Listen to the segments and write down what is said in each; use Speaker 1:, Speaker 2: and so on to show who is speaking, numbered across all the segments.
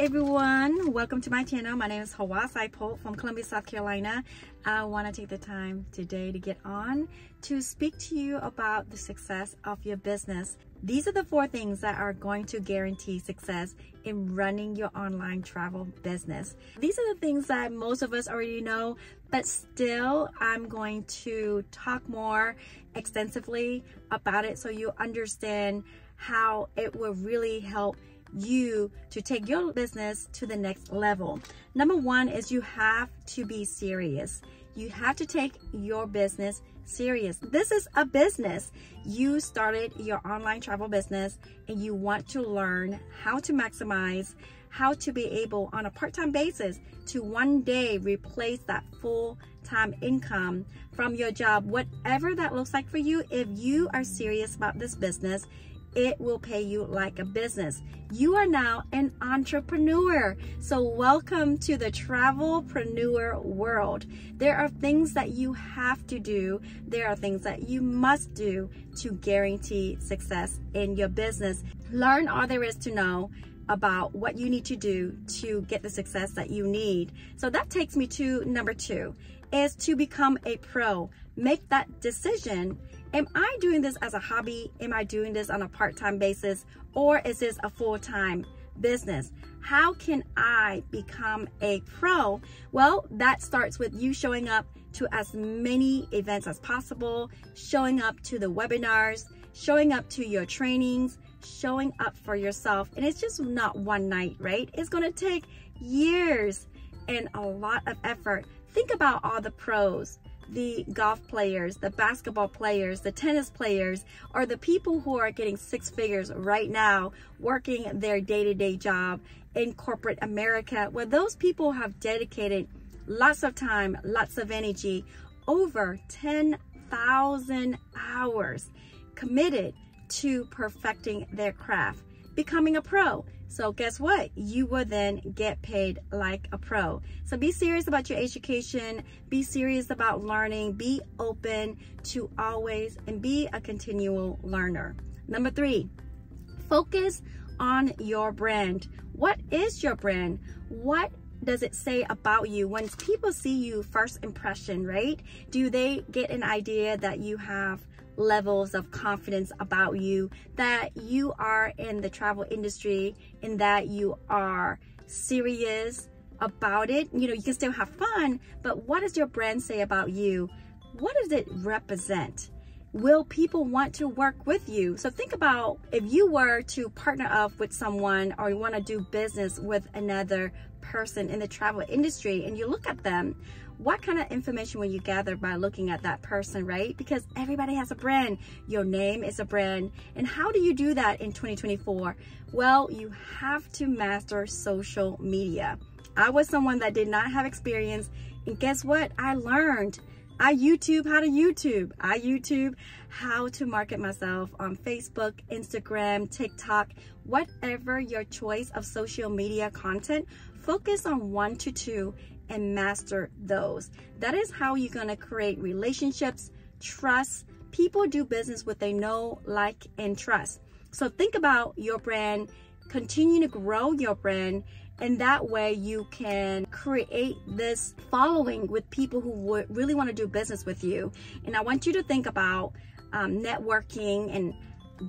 Speaker 1: everyone, welcome to my channel. My name is Hoa Sypolt from Columbia, South Carolina. I want to take the time today to get on to speak to you about the success of your business. These are the four things that are going to guarantee success in running your online travel business. These are the things that most of us already know, but still I'm going to talk more extensively about it so you understand how it will really help you to take your business to the next level. Number one is you have to be serious. You have to take your business serious. This is a business. You started your online travel business and you want to learn how to maximize, how to be able on a part-time basis to one day replace that full-time income from your job, whatever that looks like for you. If you are serious about this business, it will pay you like a business. You are now an entrepreneur. So welcome to the travelpreneur world. There are things that you have to do. There are things that you must do to guarantee success in your business. Learn all there is to know about what you need to do to get the success that you need. So that takes me to number two is to become a pro. Make that decision am I doing this as a hobby? Am I doing this on a part-time basis? Or is this a full-time business? How can I become a pro? Well, that starts with you showing up to as many events as possible, showing up to the webinars, showing up to your trainings, showing up for yourself. And it's just not one night, right? It's gonna take years and a lot of effort. Think about all the pros the golf players, the basketball players, the tennis players, or the people who are getting six figures right now working their day-to-day job in corporate America, where those people have dedicated lots of time, lots of energy, over 10,000 hours committed to perfecting their craft, becoming a pro. So guess what? You will then get paid like a pro. So be serious about your education. Be serious about learning. Be open to always and be a continual learner. Number three, focus on your brand. What is your brand? What does it say about you when people see you first impression, right? Do they get an idea that you have levels of confidence about you, that you are in the travel industry and that you are serious about it. You know, you can still have fun, but what does your brand say about you? What does it represent? Will people want to work with you? So think about if you were to partner up with someone or you want to do business with another person in the travel industry and you look at them, what kind of information will you gather by looking at that person, right? Because everybody has a brand. Your name is a brand. And how do you do that in 2024? Well, you have to master social media. I was someone that did not have experience. And guess what? I learned. I YouTube how to YouTube. I YouTube how to market myself on Facebook, Instagram, TikTok, whatever your choice of social media content. Focus on one to two and master those. That is how you're to create relationships, trust. People do business with they know, like, and trust. So think about your brand, continue to grow your brand, and that way you can create this following with people who would really want to do business with you. And I want you to think about um, networking and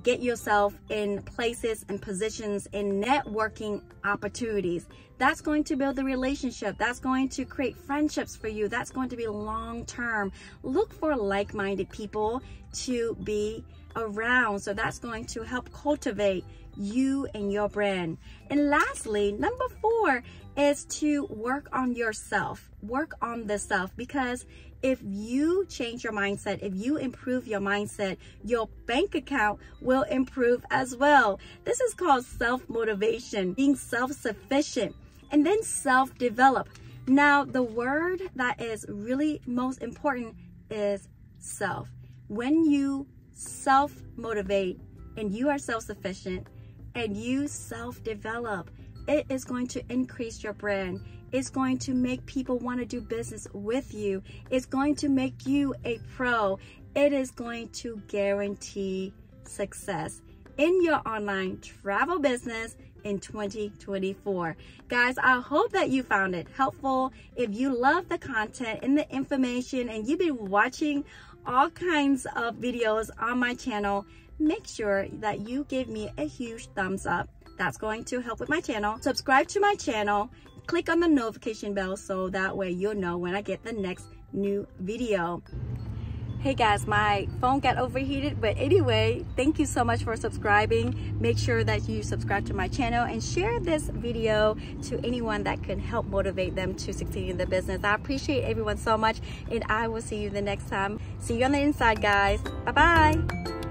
Speaker 1: get yourself in places and positions in networking opportunities. That's going to build the relationship. That's going to create friendships for you. That's going to be long term. Look for like-minded people to be around. So that's going to help cultivate you and your brand. And lastly, number four is to work on yourself. Work on the self because if you change your mindset, if you improve your mindset, your bank account will improve as well. This is called self-motivation, being self-sufficient, and then self-develop. Now, the word that is really most important is self. When you self-motivate and you are self-sufficient and you self-develop, it is going to increase your brand. It's going to make people want to do business with you. It's going to make you a pro. It is going to guarantee success in your online travel business in 2024. Guys, I hope that you found it helpful. If you love the content and the information and you've been watching all kinds of videos on my channel, make sure that you give me a huge thumbs up. That's going to help with my channel. Subscribe to my channel. Click on the notification bell so that way you'll know when I get the next new video. Hey guys, my phone got overheated, but anyway, thank you so much for subscribing. Make sure that you subscribe to my channel and share this video to anyone that can help motivate them to succeed in the business. I appreciate everyone so much and I will see you the next time. See you on the inside, guys. Bye-bye.